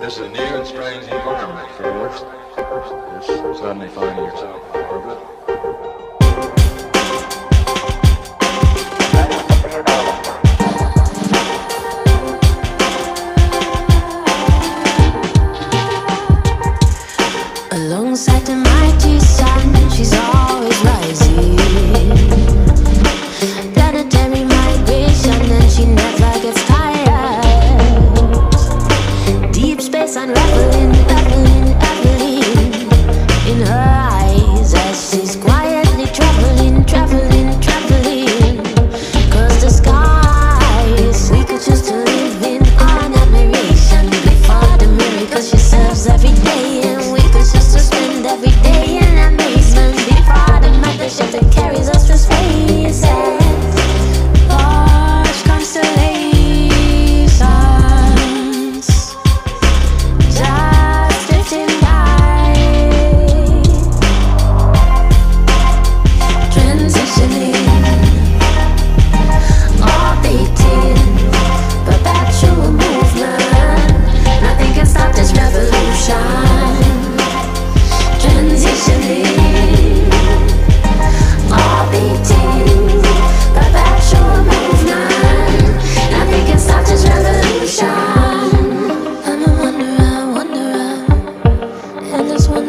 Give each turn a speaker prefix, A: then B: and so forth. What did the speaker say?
A: This is a new and strange environment first. This suddenly finding yourself in orbit. just one